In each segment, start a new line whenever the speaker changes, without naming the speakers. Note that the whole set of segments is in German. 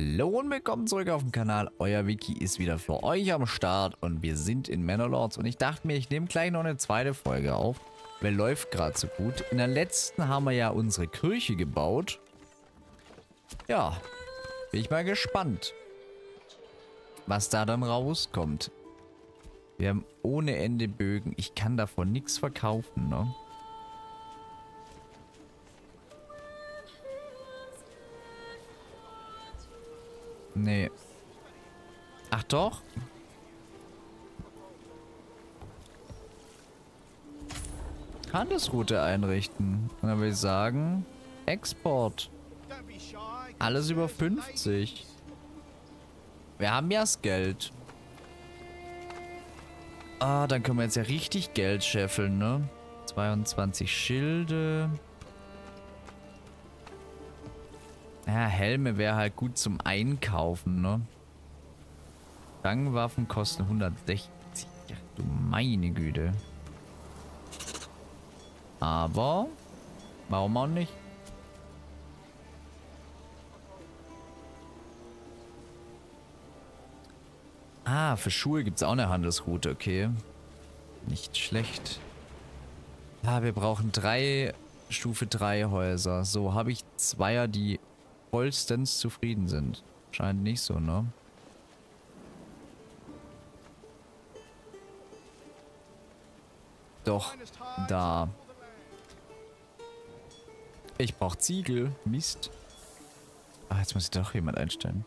Hallo und willkommen zurück auf dem Kanal. Euer Wiki ist wieder für euch am Start und wir sind in Manor und ich dachte mir, ich nehme gleich noch eine zweite Folge auf, weil läuft gerade so gut. In der letzten haben wir ja unsere Kirche gebaut. Ja, bin ich mal gespannt, was da dann rauskommt. Wir haben ohne Ende Bögen. Ich kann davon nichts verkaufen, ne? Nee. Ach doch? Handelsroute einrichten. Und dann würde ich sagen, Export. Alles über 50. Wir haben ja das Geld. Ah, dann können wir jetzt ja richtig Geld scheffeln, ne? 22 Schilde. Ja, Helme wäre halt gut zum Einkaufen, ne? Stangenwaffen kosten 160. Ja, du meine Güte. Aber, warum auch nicht? Ah, für Schuhe gibt es auch eine Handelsroute, okay. Nicht schlecht. Ja, wir brauchen drei Stufe 3 Häuser. So, habe ich Zweier, die vollstens zufrieden sind. Scheint nicht so, ne? Doch, da. Ich brauche Ziegel. Mist. Ah, jetzt muss ich doch jemand einstellen.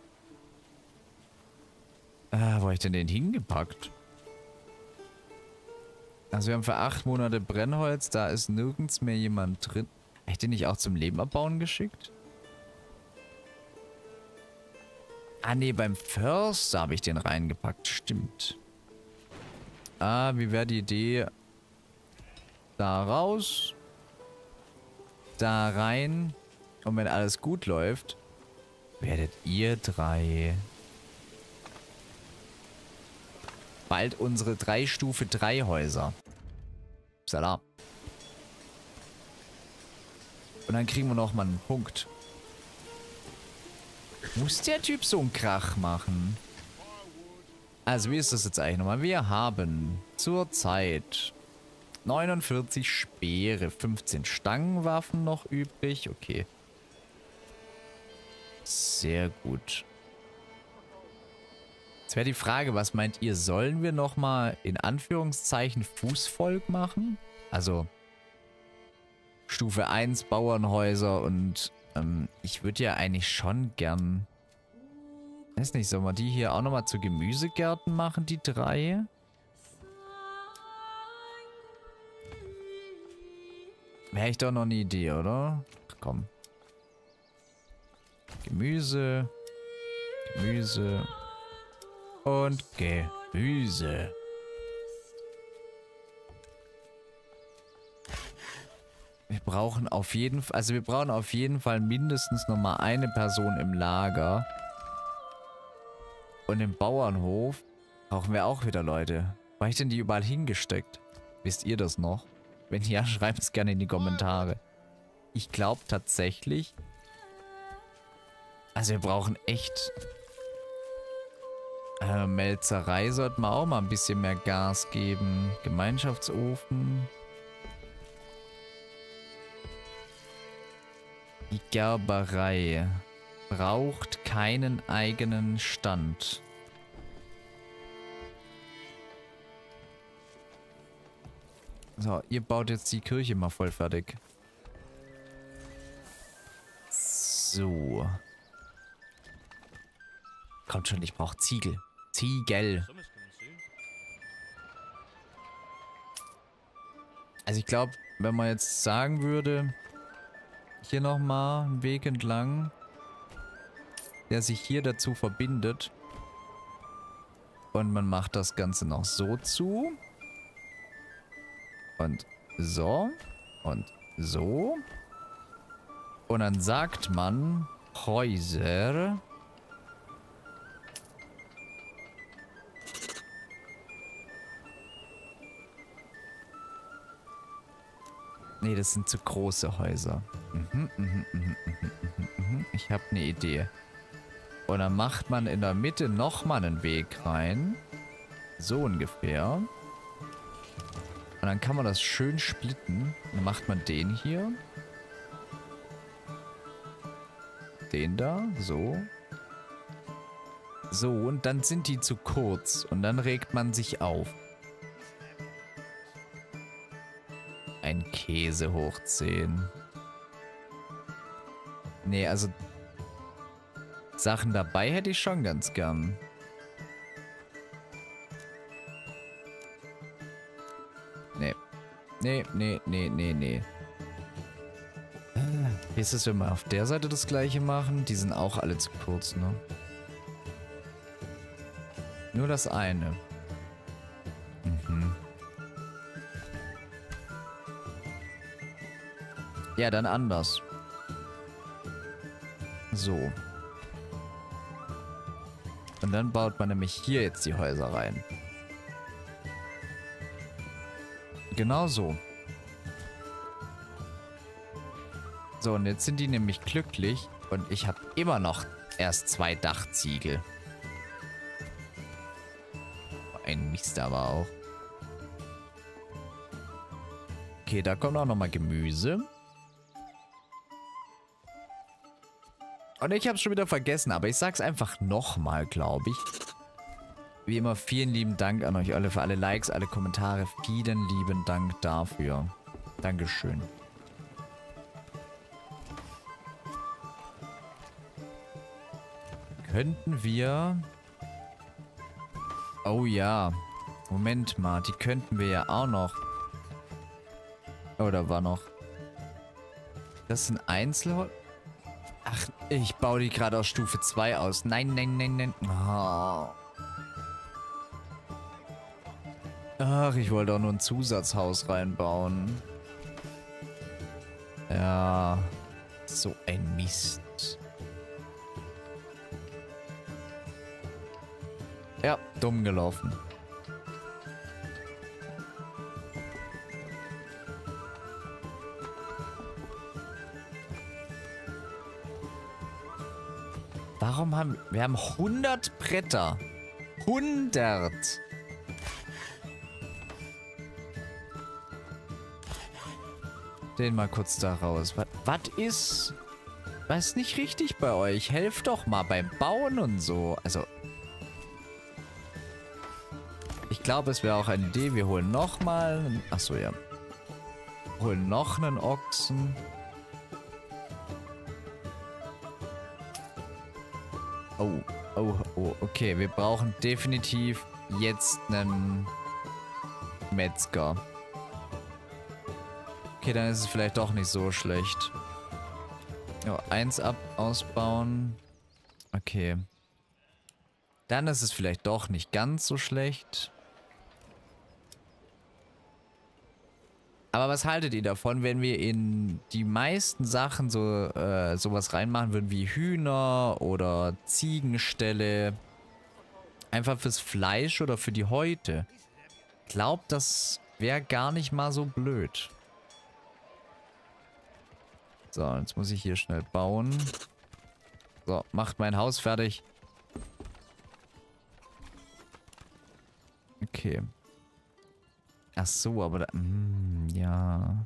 Ah, wo habe ich denn den hingepackt? Also wir haben für acht Monate Brennholz, da ist nirgends mehr jemand drin. Habe ich den nicht auch zum Leben abbauen geschickt? Ah, nee, beim Förster habe ich den reingepackt. Stimmt. Ah, wie wäre die Idee? Da raus. Da rein. Und wenn alles gut läuft, werdet ihr drei bald unsere drei Stufe 3 Häuser. Salam. Und dann kriegen wir noch mal einen Punkt. Muss der Typ so einen Krach machen? Also wie ist das jetzt eigentlich nochmal? Wir haben zurzeit 49 Speere, 15 Stangenwaffen noch übrig. Okay. Sehr gut. Jetzt wäre die Frage, was meint ihr? Sollen wir nochmal in Anführungszeichen Fußvolk machen? Also Stufe 1 Bauernhäuser und ähm, ich würde ja eigentlich schon gern... Weiß nicht, sollen wir die hier auch nochmal zu Gemüsegärten machen, die drei? Wäre ich doch noch eine Idee, oder? Ach, komm. Gemüse. Gemüse. Und Gemüse. Wir brauchen auf jeden Fall, also wir brauchen auf jeden Fall mindestens nochmal eine Person im Lager. Und im Bauernhof brauchen wir auch wieder Leute. War ich denn die überall hingesteckt? Wisst ihr das noch? Wenn ja, schreibt es gerne in die Kommentare. Ich glaube tatsächlich... Also wir brauchen echt... Äh, Melzerei sollten wir auch mal ein bisschen mehr Gas geben. Gemeinschaftsofen... Die Gerberei braucht keinen eigenen Stand. So, ihr baut jetzt die Kirche mal voll fertig. So. Kommt schon, ich brauche Ziegel. Ziegel. Also ich glaube, wenn man jetzt sagen würde, hier nochmal einen Weg entlang, der sich hier dazu verbindet. Und man macht das Ganze noch so zu. Und so. Und so. Und dann sagt man Häuser. Nee, das sind zu große Häuser. Mhm, mhm, mhm, mhm, mhm, mhm. Ich habe eine Idee. Und dann macht man in der Mitte nochmal einen Weg rein. So ungefähr. Und dann kann man das schön splitten. Dann macht man den hier. Den da, so. So, und dann sind die zu kurz. Und dann regt man sich auf. Käse hochziehen. Nee, also Sachen dabei hätte ich schon ganz gern. Nee. Nee, nee, nee, nee, nee. Wie ist es, wenn wir auf der Seite das gleiche machen? Die sind auch alle zu kurz, ne? Nur das eine. Ja, dann anders. So. Und dann baut man nämlich hier jetzt die Häuser rein. Genau so. So, und jetzt sind die nämlich glücklich. Und ich habe immer noch erst zwei Dachziegel. Ein Mist aber auch. Okay, da kommt auch nochmal Gemüse. Und ich habe es schon wieder vergessen, aber ich sag's einfach nochmal, glaube ich. Wie immer, vielen lieben Dank an euch alle für alle Likes, alle Kommentare. Vielen lieben Dank dafür. Dankeschön. Könnten wir... Oh ja. Moment mal, die könnten wir ja auch noch... Da war noch... Das sind Einzelholz... Ich baue die gerade aus Stufe 2 aus. Nein, nein, nein, nein. Oh. Ach, ich wollte auch nur ein Zusatzhaus reinbauen. Ja, so ein Mist. Ja, dumm gelaufen. Warum haben wir haben 100 Bretter? 100. Den mal kurz da raus. Was ist... Was ist nicht richtig bei euch? Helft doch mal beim Bauen und so. Also... Ich glaube, es wäre auch eine Idee. Wir holen nochmal... Achso, ja. Holen noch einen Ochsen. Oh, oh, oh, okay. Wir brauchen definitiv jetzt einen Metzger. Okay, dann ist es vielleicht doch nicht so schlecht. Oh, eins ab, ausbauen. Okay. Dann ist es vielleicht doch nicht ganz so schlecht. Aber was haltet ihr davon, wenn wir in die meisten Sachen so äh, sowas reinmachen würden wie Hühner oder Ziegenställe? Einfach fürs Fleisch oder für die Häute. Glaubt, das wäre gar nicht mal so blöd. So, jetzt muss ich hier schnell bauen. So, macht mein Haus fertig. Okay. Ach so, aber da... Mh, hm, ja.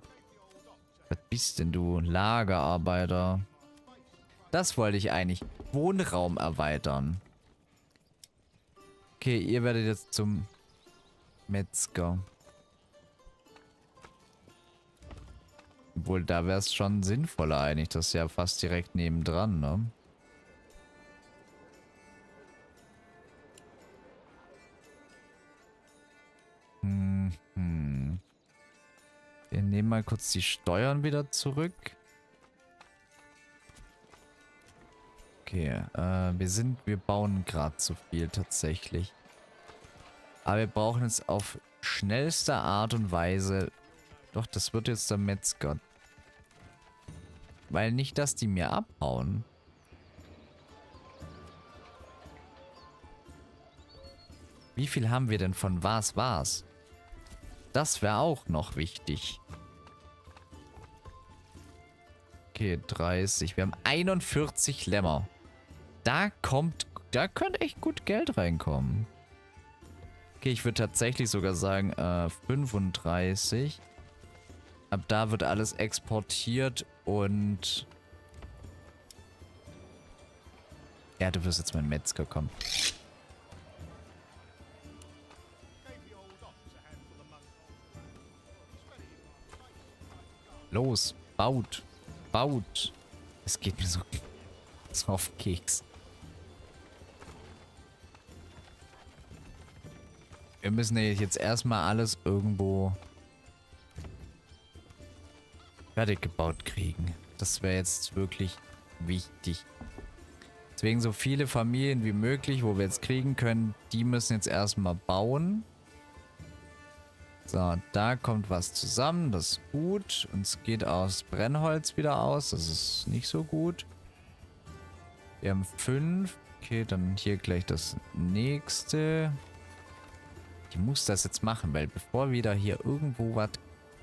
Was bist denn du? Lagerarbeiter. Das wollte ich eigentlich. Wohnraum erweitern. Okay, ihr werdet jetzt zum Metzger. Obwohl, da wäre es schon sinnvoller eigentlich. Das ist ja fast direkt nebendran, ne? Hm. Wir nehmen mal kurz die Steuern wieder zurück. Okay, äh, wir sind, wir bauen gerade zu viel tatsächlich. Aber wir brauchen jetzt auf schnellste Art und Weise... Doch, das wird jetzt der Metzger. Weil nicht, dass die mir abhauen. Wie viel haben wir denn von was was? Das wäre auch noch wichtig. Okay, 30. Wir haben 41 Lämmer. da kommt, da könnte echt gut Geld reinkommen. Okay, ich würde tatsächlich sogar sagen äh, 35. Ab da wird alles exportiert und... Ja, du wirst jetzt mein Metzger kommen. Los, baut, baut. Es geht mir so, so auf Keks. Wir müssen jetzt erstmal alles irgendwo fertig gebaut kriegen. Das wäre jetzt wirklich wichtig. Deswegen so viele Familien wie möglich, wo wir jetzt kriegen können, die müssen jetzt erstmal bauen. So, da kommt was zusammen. Das ist gut. Uns geht aus Brennholz wieder aus. Das ist nicht so gut. Wir haben fünf. Okay, dann hier gleich das nächste. Ich muss das jetzt machen, weil bevor wieder hier irgendwo was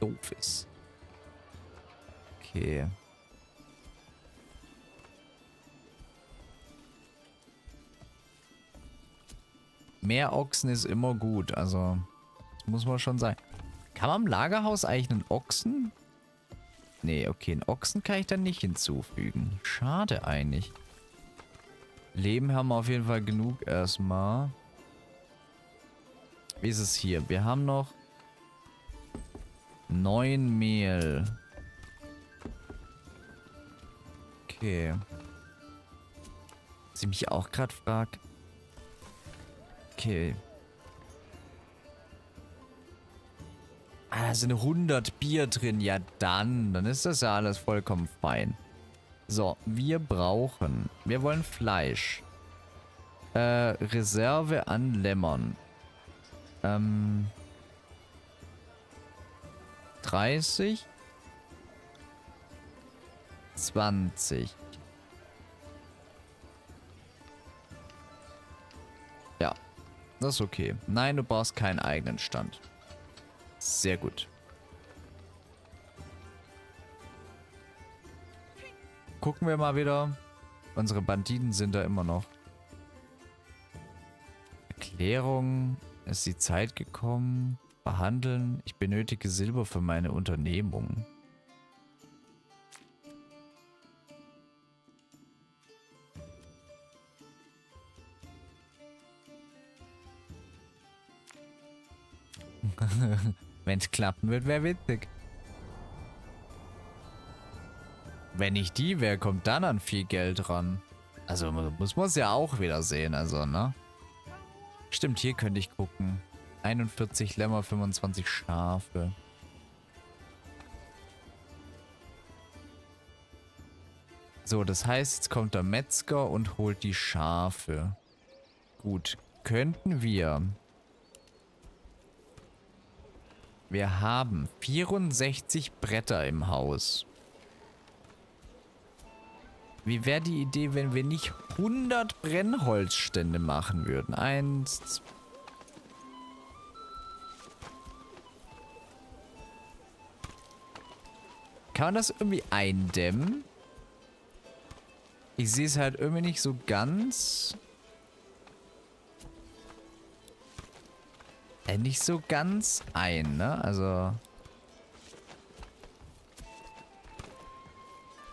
doof ist. Okay. Mehr Ochsen ist immer gut, also muss man schon sein. Kann man im Lagerhaus eigentlich einen Ochsen? Nee, okay, einen Ochsen kann ich dann nicht hinzufügen. Schade eigentlich. Leben haben wir auf jeden Fall genug erstmal. Wie ist es hier? Wir haben noch neun Mehl. Okay. Ich mich auch gerade frage. Okay. Ah, da sind 100 Bier drin. Ja, dann. Dann ist das ja alles vollkommen fein. So, wir brauchen... Wir wollen Fleisch. Äh, Reserve an Lämmern. Ähm... 30. 20. Ja, das ist okay. Nein, du brauchst keinen eigenen Stand. Sehr gut. Gucken wir mal wieder. Unsere Banditen sind da immer noch. Erklärung. Ist die Zeit gekommen? Behandeln. Ich benötige Silber für meine Unternehmung. Wenn es klappen wird, wäre witzig. Wenn nicht die, wer kommt dann an viel Geld ran? Also muss man es ja auch wieder sehen, also, ne? Stimmt, hier könnte ich gucken. 41 Lämmer, 25 Schafe. So, das heißt, jetzt kommt der Metzger und holt die Schafe. Gut, könnten wir Wir haben 64 Bretter im Haus. Wie wäre die Idee, wenn wir nicht 100 Brennholzstände machen würden? Eins, Kann man das irgendwie eindämmen? Ich sehe es halt irgendwie nicht so ganz. Nicht so ganz ein, ne? Also...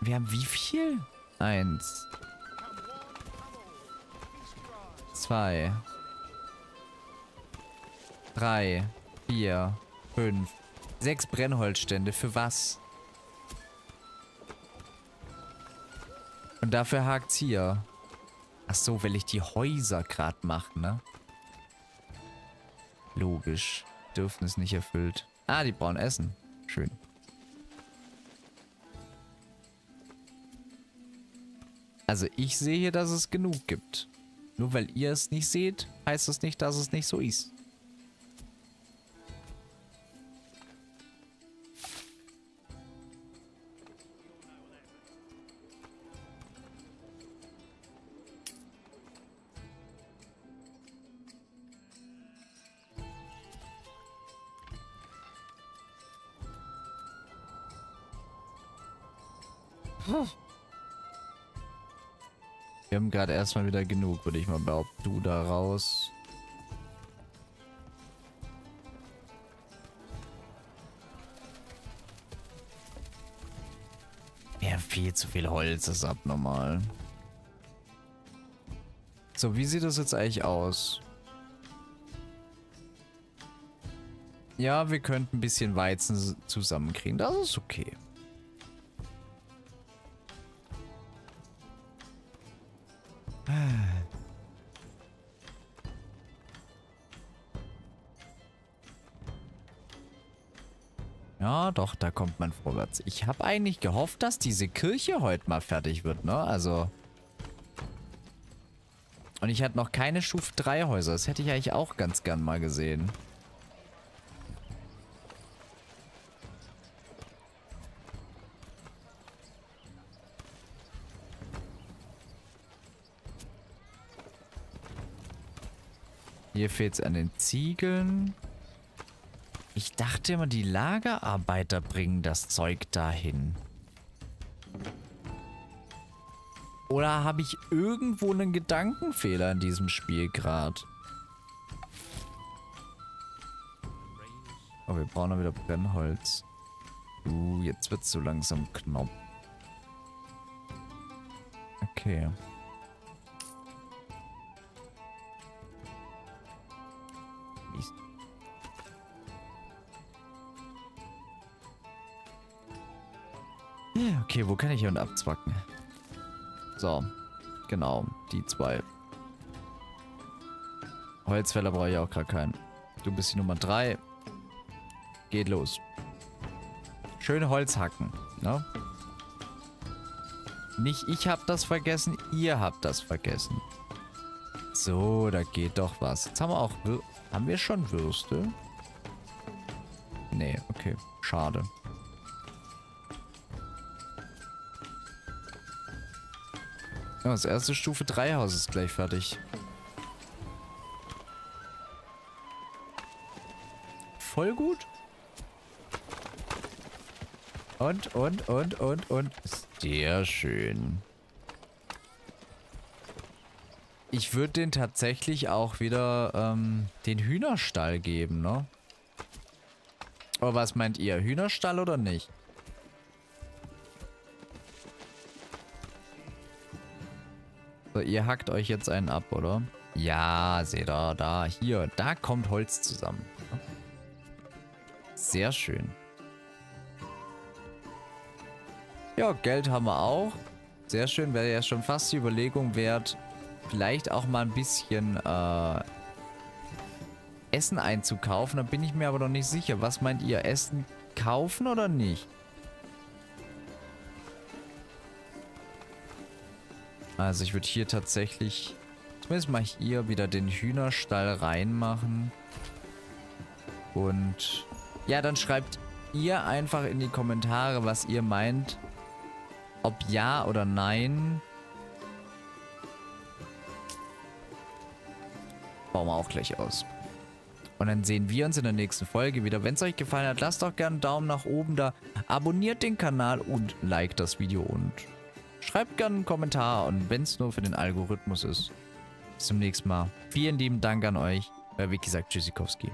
Wir haben wie viel? Eins. Zwei. Drei. Vier. Fünf. Sechs Brennholzstände. Für was? Und dafür hakt's hier. Ach so, weil ich die Häuser gerade mache, ne? Logisch. Dürfen es nicht erfüllt. Ah, die brauchen Essen. Schön. Also ich sehe hier, dass es genug gibt. Nur weil ihr es nicht seht, heißt das nicht, dass es nicht so ist. Wir haben gerade erstmal wieder genug, würde ich mal behaupten. Du da raus. Wir haben viel zu viel Holz, das ist abnormal. So, wie sieht das jetzt eigentlich aus? Ja, wir könnten ein bisschen Weizen zusammenkriegen. Das ist okay. Ja, doch, da kommt man vorwärts. Ich habe eigentlich gehofft, dass diese Kirche heute mal fertig wird, ne? Also... Und ich hatte noch keine Stufe 3 Häuser. Das hätte ich eigentlich auch ganz gern mal gesehen. Hier fehlt es an den Ziegeln. Ich dachte immer, die Lagerarbeiter bringen das Zeug dahin. Oder habe ich irgendwo einen Gedankenfehler in diesem Spiel gerade? Oh, wir brauchen wieder Brennholz. Uh, jetzt wird es so langsam knapp. Okay. Okay, wo kann ich hier und abzwacken? So, genau, die zwei. Holzfäller brauche ich auch gerade keinen. Du bist die Nummer drei. Geht los. Schön Holz hacken, ne? Nicht ich hab das vergessen, ihr habt das vergessen. So, da geht doch was. Jetzt haben wir auch... Haben wir schon Würste? Nee, okay. Schade. Ja, das erste Stufe 3 Haus ist gleich fertig. Voll gut. Und, und, und, und, und. Sehr schön. Ich würde den tatsächlich auch wieder ähm, den Hühnerstall geben, ne? Aber was meint ihr? Hühnerstall oder nicht? So, ihr hackt euch jetzt einen ab, oder? Ja, seht ihr, da, hier, da kommt Holz zusammen. Sehr schön. Ja, Geld haben wir auch. Sehr schön, wäre ja schon fast die Überlegung wert, vielleicht auch mal ein bisschen äh, Essen einzukaufen. Da bin ich mir aber noch nicht sicher. Was meint ihr? Essen kaufen oder nicht? Also ich würde hier tatsächlich, zumindest mal hier wieder den Hühnerstall reinmachen. Und ja, dann schreibt ihr einfach in die Kommentare, was ihr meint. Ob ja oder nein. Bauen wir auch gleich aus. Und dann sehen wir uns in der nächsten Folge wieder. Wenn es euch gefallen hat, lasst doch gerne einen Daumen nach oben da. Abonniert den Kanal und liked das Video und Schreibt gerne einen Kommentar und wenn es nur für den Algorithmus ist. Bis zum nächsten Mal. Vielen lieben Dank an euch. Wie gesagt, Tschüssikowski.